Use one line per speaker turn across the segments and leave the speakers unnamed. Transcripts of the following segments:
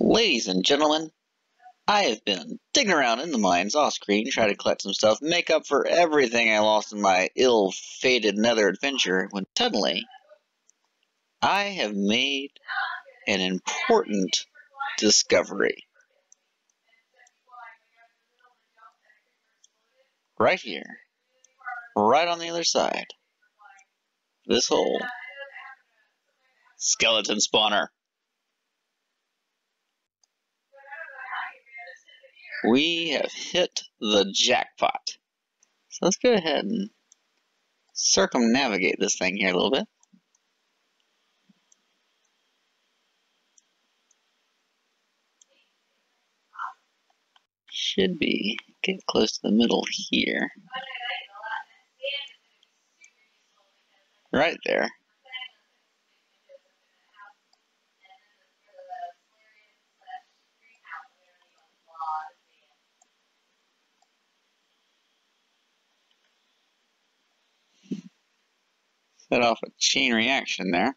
Ladies and gentlemen, I have been digging around in the mines off screen trying to collect some stuff, make up for everything I lost in my ill-fated nether adventure, when suddenly I have made an important discovery. Right here, right on the other side, this hole, skeleton spawner. We have hit the jackpot. So let's go ahead and circumnavigate this thing here a little bit. Should be get close to the middle here. Right there. Set off a chain reaction there.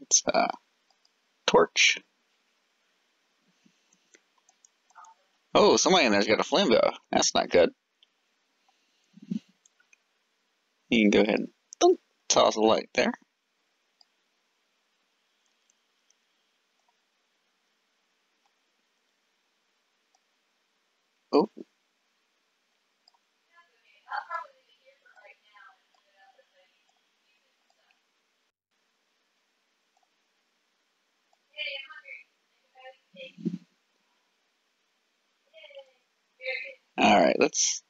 It's a torch. Oh, somebody in there's got a flame bow. That's not good. You can go ahead and toss a light there. Oh, Alright, let's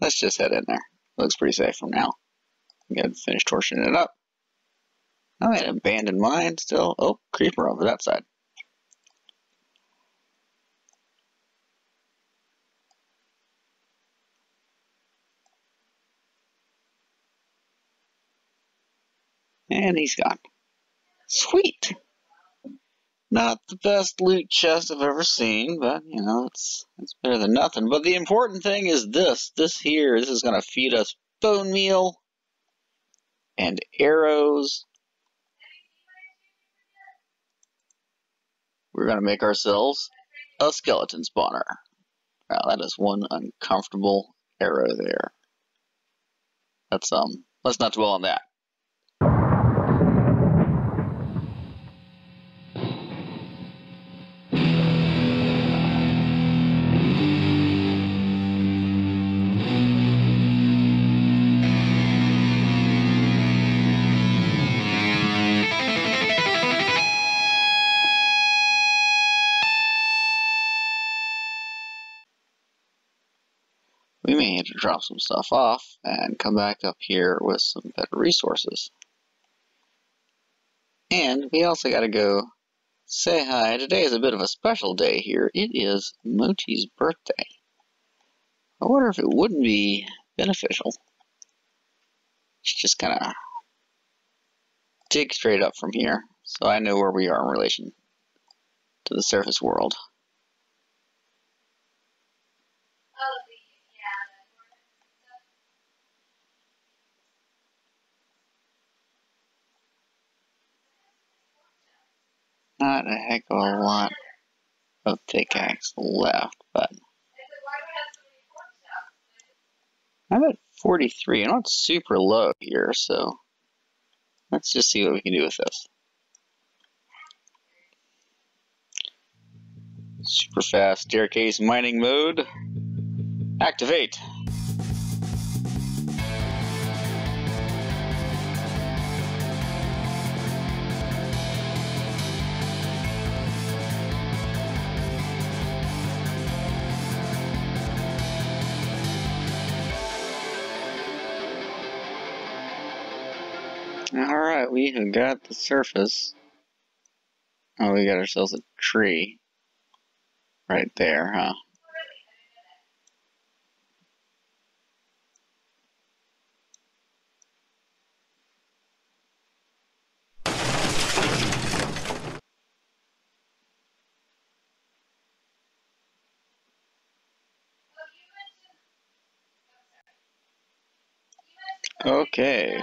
let's just head in there. Looks pretty safe from now. Go ahead finish torching it up. Oh, an abandoned mineshaft. Oh, creeper over that side. And he's gone. Sweet! Not the best loot chest I've ever seen, but you know, it's it's better than nothing. But the important thing is this. This here, this is gonna feed us bone meal and arrows. We're gonna make ourselves a skeleton spawner. Wow, that is one uncomfortable arrow there. Let's um let's not dwell on that. We may need to drop some stuff off and come back up here with some better resources. And we also got to go say hi. Today is a bit of a special day here. It is Mochi's birthday. I wonder if it wouldn't be beneficial. Just kind of dig straight up from here so I know where we are in relation to the surface world. Not a heck of a lot of pickaxe left, but I'm at 43. I'm not super low here, so let's just see what we can do with this. Super fast staircase mining mode. Activate. Alright, we have got the surface. Oh, we got ourselves a tree. Right there, huh? Okay.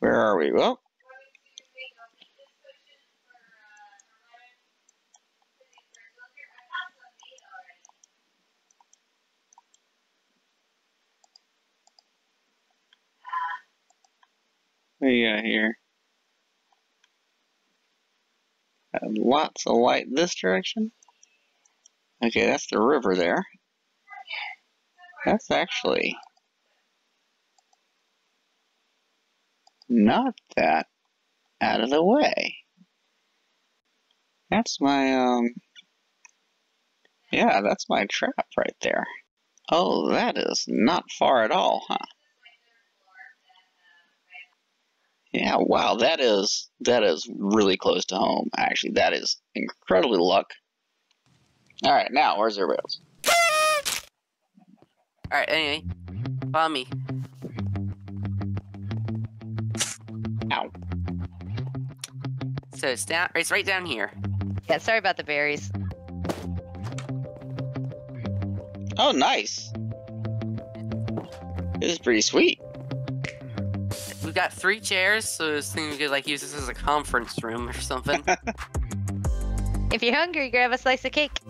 Where are we? Well, What do you got here? Got lots of light this direction. Okay, that's the river there. That's actually not that out of the way. That's my, um, yeah, that's my trap right there. Oh, that is not far at all, huh? Yeah, wow, that is, that is really close to home, actually. That is incredibly luck. Alright, now, where's everybody else?
Alright, anyway. Follow me. So it's down it's right down here.
Yeah, sorry about the berries.
Oh, nice. This is pretty sweet.
We've got three chairs, so I was thinking we could like use this as a conference room or something.
If you're hungry, grab a slice of cake.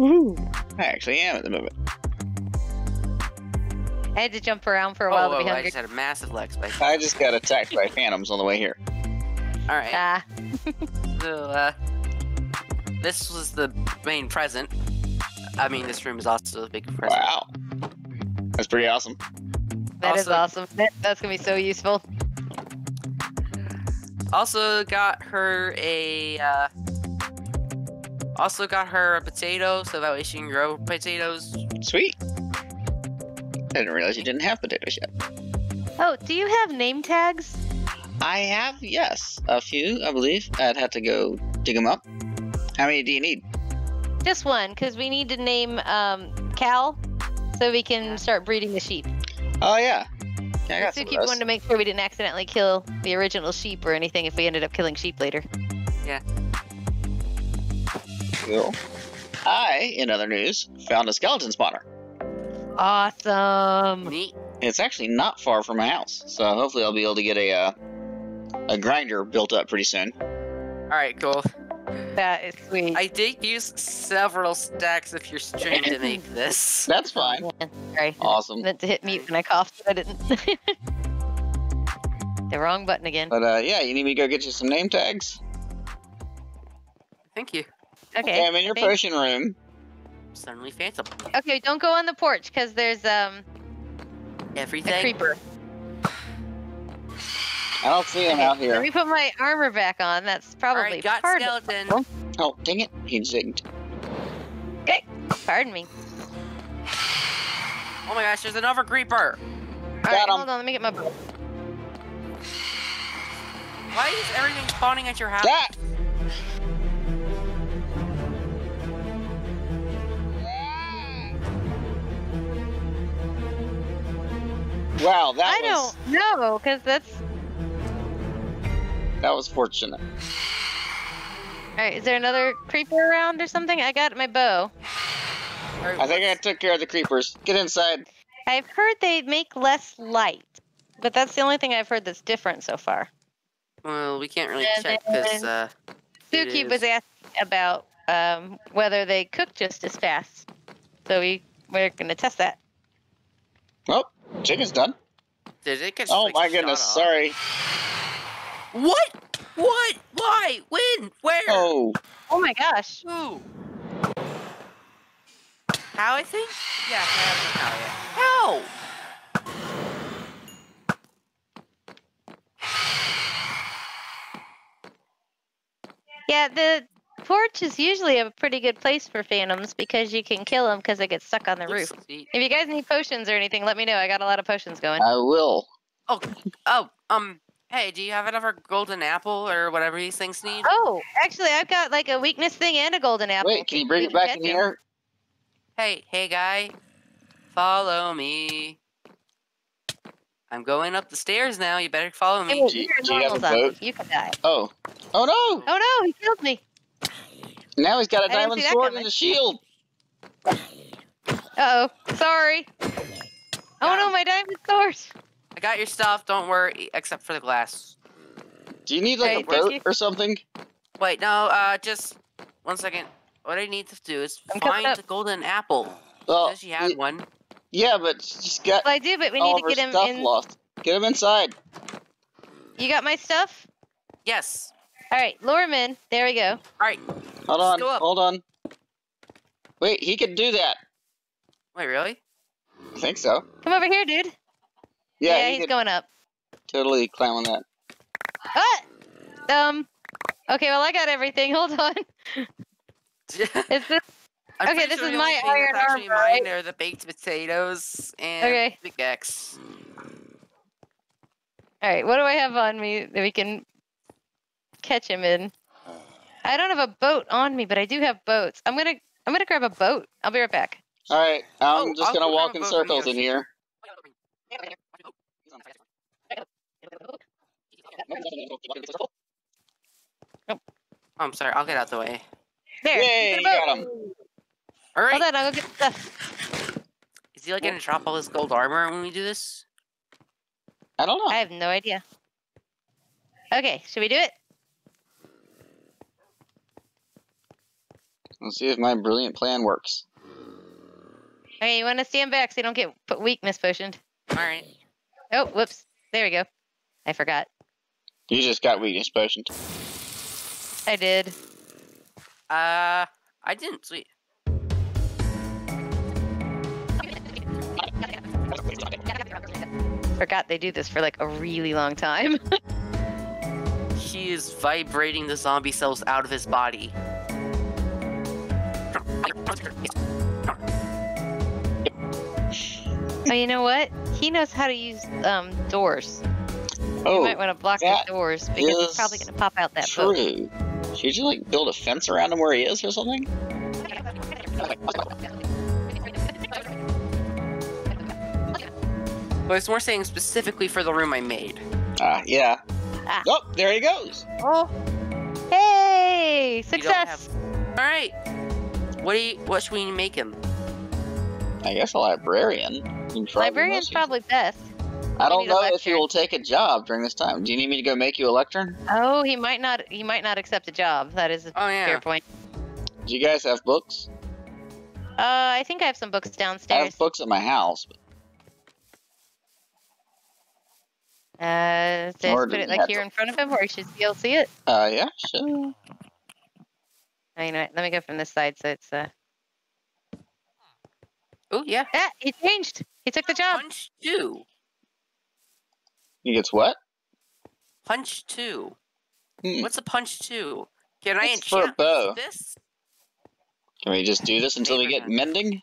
I actually am at the moment.
I had to jump around for a
oh,
while to
whoa,
be oh,
I
hungry.
just had a massive lag spike.
I just got attacked by phantoms on the way here.
Alright,
Ah,
so uh this was the main present. I mean this room is also a big present.
Wow. That's pretty awesome.
that is
Also-
awesome. That, that's gonna be so useful.
Also got her a uh also got her a potato, so that way she can grow potatoes.
Sweet. I didn't realize you didn't have potatoes yet.
Oh, do you have name tags?
I have, yes, a few, I believe. I'd have to go dig them up. How many do you need?
Just one, because we need to name um, Cal so we can start breeding the sheep.
Oh, yeah. Yeah, I got
So
some
keep
of those.
wanting to make sure we didn't accidentally kill the original sheep or anything if we ended up killing sheep later. Yeah.
Cool. I, in other news, found a skeleton spawner.
Awesome.
Neat.
It's actually not far from my house, so hopefully I'll be able to get a uh, a grinder built up pretty soon.
Alright, cool.
That is sweet.
I did use several stacks of your string to make this.
That's fine.
Yeah, Sorry.
Awesome.
meant to hit mute when I coughed, but I didn't. the wrong button again.
But uh, yeah, you need me to go get you some name tags?
Thank you.
Okay.
I'm in your
I think-
potion room.
Suddenly phantom.
Okay, don't go on the porch because there's um Everything. a
Everything.
creeper.
I don't see him
Okay,
out here.
Let me put my armor back on. That's probably
Alright, got
part of
skeleton.
problem.
Oh, dang it. He zigged. Okay.
Pardon me.
Oh my gosh, there's another creeper.
All right,
Got 'em.
hold on. Let me get my bow.
Why is everything spawning at your house?
That! Wow, that
I
was
don't know because that's.
That was fortunate.
All right, is there another creeper around or something? I got my bow.
Alright,
I think I took care of the creepers. Get inside.
I've heard they make less light, but that's the only thing I've heard that's different so far.
Well, we can't really
And
check because uh,
Suki was asking about um, whether they cook just as fast, so we we're gonna test that.
Oh, chicken's done.
did it get?
Oh
like,
my
shot
goodness,
off?
sorry.
What? What? Why? When? Where?
Oh,
Oh my gosh!
Who? How I think? Yeah, I think how? yeah. How?
Yeah, the porch is usually a pretty good place for phantoms because you can kill them because they get stuck on the roof. If you guys need potions or anything, let me know. I got a lot of potions going.
I will.
Oh, Oh, um, hey, do you have another golden apple or whatever these things need?
Oh, actually, I've got like a weakness thing and a golden apple.
Wait, can you bring it back in here?
Hey, hey, guy, follow me. I'm going up the stairs now. You better follow
Hey,
me.
wait,
Do you- do you have a boat?
You can die.
Oh. Oh no!
Oh no, he killed me.
Now he's got a
I
diamond sword
coming.
and a shield.
Uh oh, sorry. Oh no, my diamond sword.
I got your stuff. Don't worry, except for the glass.
Do you need like
Hey,
a
thank
boat
you.
or something?
Wait, no, uh, just one second. What I need to do is
I'm
find the golden apple.
Well,
Says she had
y-
one.
yeah, but she's got
Well, I do, but we
all
need to get him
stuff
in.
lost. Get him inside.
you got my stuff?
Yes.
All right, lure him in. There we go.
All right.
Hold on,
go up.
hold on. Wait, he can do that.
Wait, really?
I think so.
Come over here, dude.
Yeah,
Yeah,
he
he's going up.
totally climb on that.
Ah! Um. Okay, well I got everything. Hold on. Is this
I'm
Okay, this
sure
is my
only thing
iron
that's actually
armor,
mine
right?
are the baked potatoes and
Okay.
pickaxe.
all right? What do I have on me that we can catch him in? I don't have a boat on me, but I do have boats. I'm gonna I'm gonna grab a boat. I'll be right back.
All right, I'm
Oh,
just
I'll
gonna walk in
a boat from
circles in here.
Oh, I'm sorry. I'll get out the way.
There.
Yay, you got him.
All right.
Hold on, I'll go get stuff.
Is he like gonna drop all his gold armor when we do this?
I don't know.
I have no idea. Okay, should we do it?
Let's see if my brilliant plan works.
Okay, you want to stand back so you don't get put weakness potioned.
All right.
Oh, whoops. There we go. I forgot.
You just got weakness potioned.
I did.
Uh, I didn't. Sweet.
Forgot they do this for like a really long time.
He is vibrating the zombie cells out of his body.
oh, you know what? He knows how to use um doors. You
Oh,
might want to block the doors because he's probably going to pop out that boat.
true. Should you like build a fence around him where he is or something?
But it's more saying specifically for the room I made.
Ah, yeah.
Ah.
Oh, there he goes.
Oh, hey! Success!
have- All right. What do you? What should we make him?
I guess a librarian.
Librarian's probably best.
Useful. I don't know if he will take a job during this time. Do you need me to go make you a lectern?
Oh, he might not. He might not accept a job. That is a
Oh yeah.
fair point.
Do you guys have books?
Uh, I think I have some books downstairs.
I have books at my house. but
Uh, just
Or
put it like here
to-
in front of him, where he should be able to see it.
Uh, yeah, sure.
Oh, you know what? Let me go from this side so it's uh.
Oh yeah.
Ah, he changed. He took the job.
Punch two.
He gets what?
Punch two.
Hmm.
What's a punch two? Can I
It's for a
enchant
bow.
this?
Can we just do this until we get
Abraham.
mending?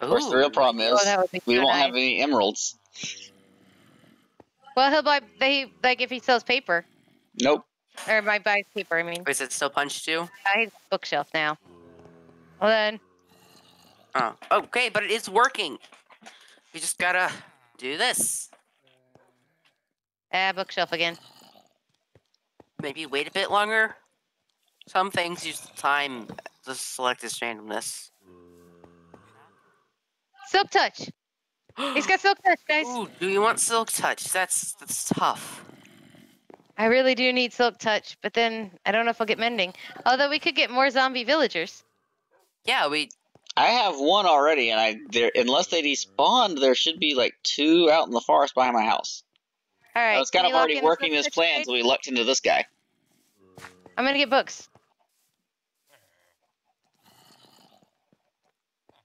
Of course, the real problem
Oh,
is
that would be
we won't
nice.
have any emeralds.
Well, he'll buy. They like if he sells paper
Nope.
or buy buys paper. I mean,
Is it still punch two?
I have a bookshelf now. Well then,
Oh. Okay, but it is working. We just gotta do this.
Ah, bookshelf again.
Maybe wait a bit longer. Some things use time to select this randomness.
Silk touch. He's got silk touch, guys.
Ooh, do you want silk touch? That's that's tough.
I really do need silk touch, but then I don't know if I'll get mending. Although we could get more zombie villagers.
Yeah, we
I have one already, and I there unless they despawned, there should be like two out in the forest behind my house.
All right.
I was kind of already working
silk
this
touch
plan,
guide?
so we lucked into this guy.
I'm gonna get books.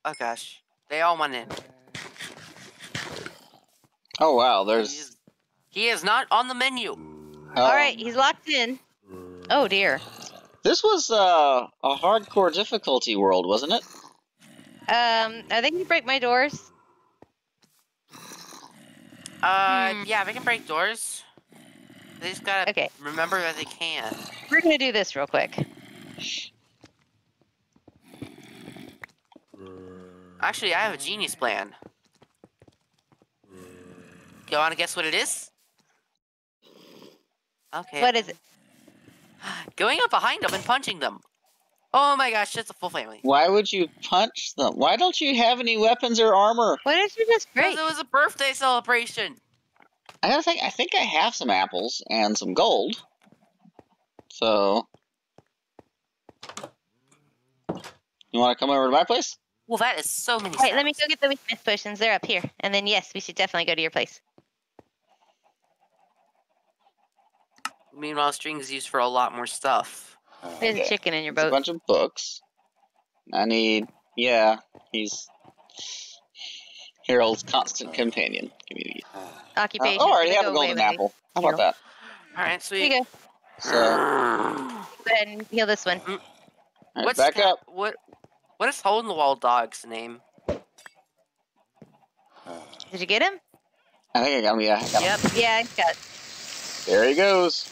oh gosh. They all went in.
Oh wow,
He
there's.
is, he is not on the menu.
Oh,
All right, he's locked in. Oh dear.
This was uh, a hardcore difficulty world, wasn't it?
Um, I think you break my doors.
Uh,
Hmm.
yeah, we can break doors. They just gotta
Okay.
remember that they can.
We're gonna do this real quick.
Actually, I have a genius plan. You wanna guess what it is? Okay.
What is it?
Going up behind them and punching them. Oh my gosh, it's a full family.
Why would you punch them? Why don't you have any weapons or armor?
What did you just break?
Because it was a birthday celebration.
I gotta think. I think I have some apples and some gold. So, you want to come over to my place?
Well, that is so many.
Wait, let me go get the weakness potions. They're up here. And then yes, we should definitely go to your place.
Meanwhile, string is used for a lot more stuff.
There's
Okay.
a chicken in your
There's a bunch of books. I need, yeah, he's Harold's constant companion. Give me the. Uh,
Occupation.
oh, I already have
go
a golden
away when they-
apple. How about that?
All right,
Here
sweet.
you go.
So,
Go ahead and heal this one.
right,
What's
back
that-
up.
What? What is hole in the wall dog's name?
Did you get him?
I think I got him. Yeah, I got him.
Yep.
Yeah, I got.
There he goes.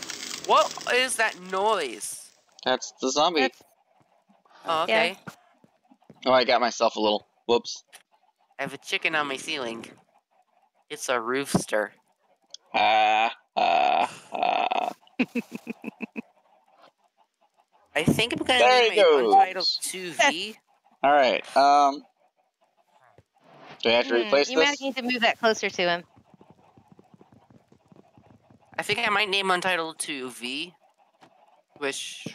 What is that noise?
That's the zombie.
That's,
Oh,
Yeah.
okay.
Oh, I got myself a little. Whoops.
I have a chicken on my ceiling. It's a rooster.
Ah, ah, ah.
I think I'm gonna
There
name it. Untitled 2V.
All right. Um, do I have to
Hmm,
replace
you might need to move that closer to him.
I think I might name Untitled 2V, which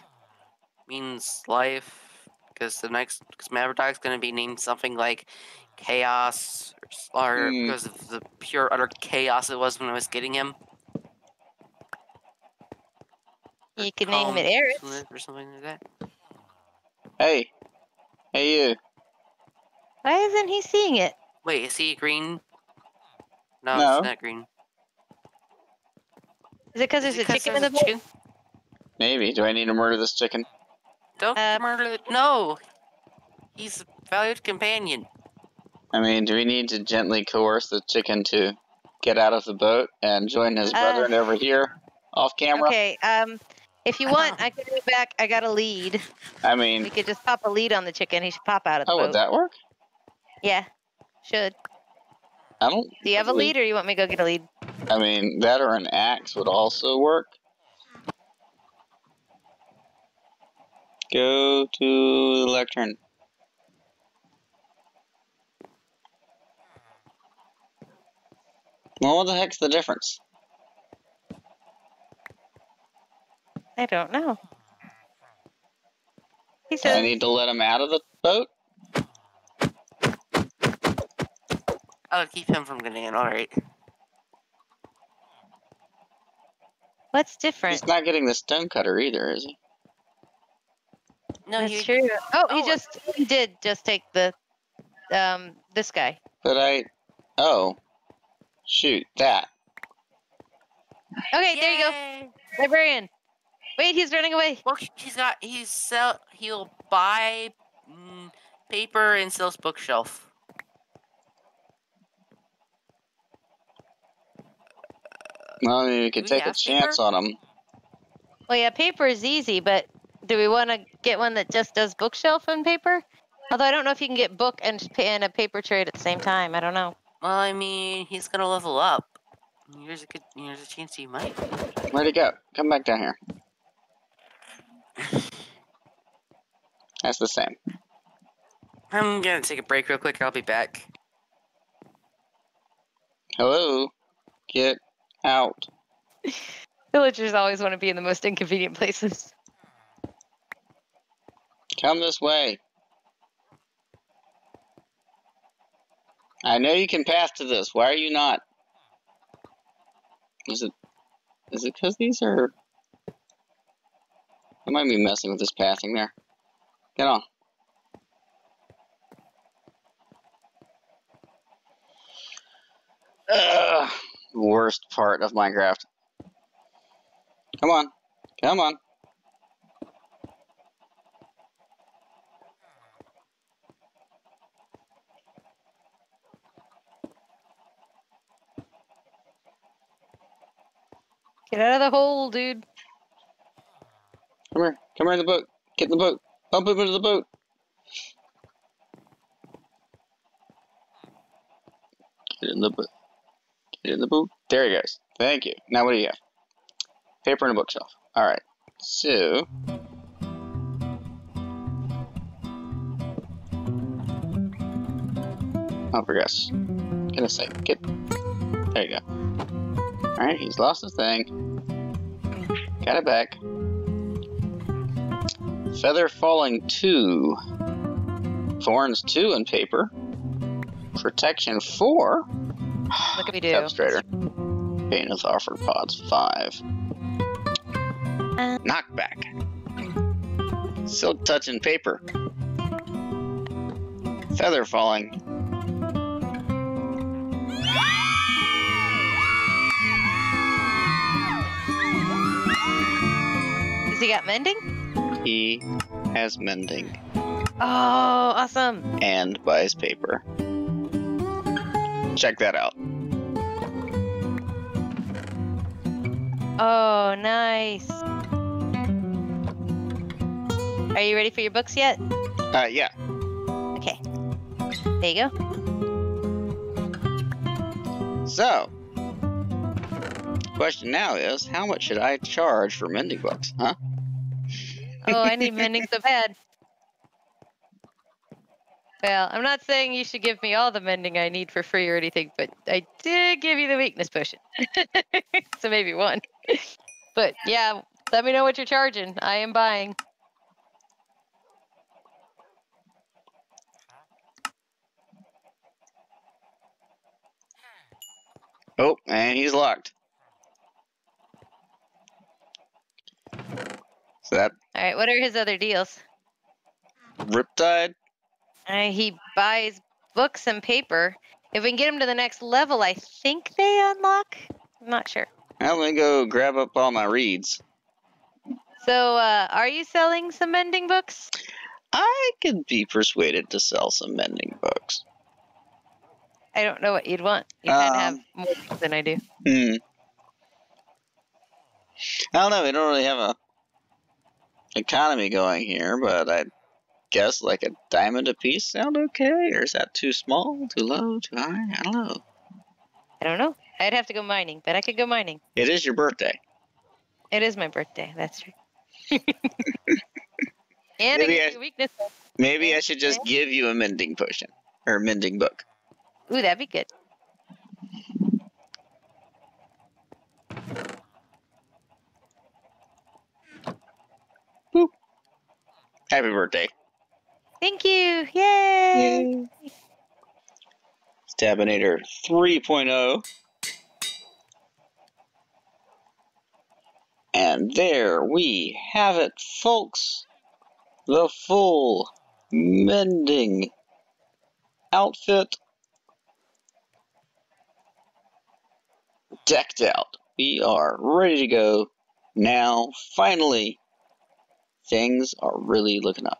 means life, because the next, because Maverdog's gonna be named something like Chaos, or, s- or
Hmm.
because of the pure utter chaos it was when I was getting him.
You could name it Eris.
Or something like that.
Hey, hey, you.
Why isn't he seeing it?
Wait, is he green? No,
No.
it's not green.
Is it because there's
it
a
'cause
chicken in the
a chicken?
Maybe. Do I need to murder this chicken?
Don't
Uh,
murder the- No! He's a valued companion.
I mean, do we need to gently coerce the chicken to get out of the boat and join his
Uh,
brethren over here off camera?
Okay. Um, if you want, I can move back. I got a lead.
I mean, We
could just pop a lead on the chicken. He should pop out of the
oh,
boat.
would that work?
Yeah, should.
I don't.
Do you have a
really-
lead, or you want me to go get a lead?
I mean, that or an axe would also work. Go to the lectern. Well, what the heck's the difference?
I don't know. He says.
I need to let him out of the boat?
I'll keep him from getting in, alright.
"What's different?"
He's not getting the stone cutter either, is he?
No,
That's
he,
true. Oh, he
oh,
just he did just take the um this guy.
But I. Oh. Shoot, that.
Okay, there you go, librarian. Wait, he's running away.
Well, he's got, he's sell, he'll buy mm, paper and sells bookshelf.
Well, I mean, we could take a
have
chance on him.
Well, yeah, paper is easy, but do we want to get one that just does bookshelf and paper? Although I don't know if you can get book and pa- and a paper trade at the same time. I don't know.
Well, I mean, he's gonna level up. Here's a good, here's a chance he might.
Where'd he go? Come back down here. That's the same.
I'm gonna take a break real quick. I'll be back.
Hello? Get out.
Villagers always want to be in the most inconvenient places.
Come this way. I know you can pass to this. Why are you not? Is it is it because these are I might be messing with this passing there. Get on. Ugh, worst part of Minecraft. Come on. Come on.
Get out of the hole, dude.
Come here. Come here in the boat. Get in the boat. Bump him into the boat. Get in the boat. Get in the boat. There he goes. Thank you. Now what do you have? Paper and a bookshelf. Alright. So. Oh, progress. Gonna say, get. There you go. Alright, he's lost his thing. Got it back. Feather falling two. Thorns two in paper. Protection four.
Look at me do.
Devastator. Bane of Arthropods five.
Uh.
Knockback. Silk touch touching paper. Feather falling.
Has he got mending?
He has mending
Oh, awesome.
and buys paper. Check that out.
Oh, nice. Are you ready for your books yet?
Uh, yeah.
Okay. There you go.
So, question now is, how much should I charge for mending books? Huh?
Oh, I need mending so bad. Well, I'm not saying you should give me all the mending I need for free or anything, but I did give you the weakness potion. so maybe one. But yeah, let me know what you're charging. I am buying.
Oh, and he's locked. So that
All right, what are his other deals?
Riptide.
Uh, he buys books and paper. If we can get him to the next level, I think they unlock. I'm not sure.
I'm gonna go grab up all my reeds.
So, uh, are you selling some mending books?
I could be persuaded to sell some mending books.
I don't know what you'd want. You kind of have
Um,
more than I do.
Hmm. I don't know. We don't really have a economy going here, but I guess like a diamond a piece sound okay, or is that too small, too low, too high? I don't know.
I don't know. I'd have to go mining, but I could go mining.
It is your birthday.
It is my birthday. That's true. and
Maybe
I
I-
weakness.
Maybe I should just give you a mending potion or a mending book.
Ooh, that'd be good.
Happy birthday.
Thank you. Yay!
Stabinator 3.0. And there we have it, folks. The full mending outfit decked out. We are ready to go. Now, finally, things are really looking up.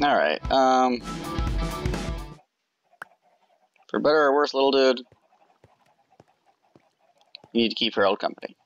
All right. Um, for better or worse, little dude, need to keep Harold company.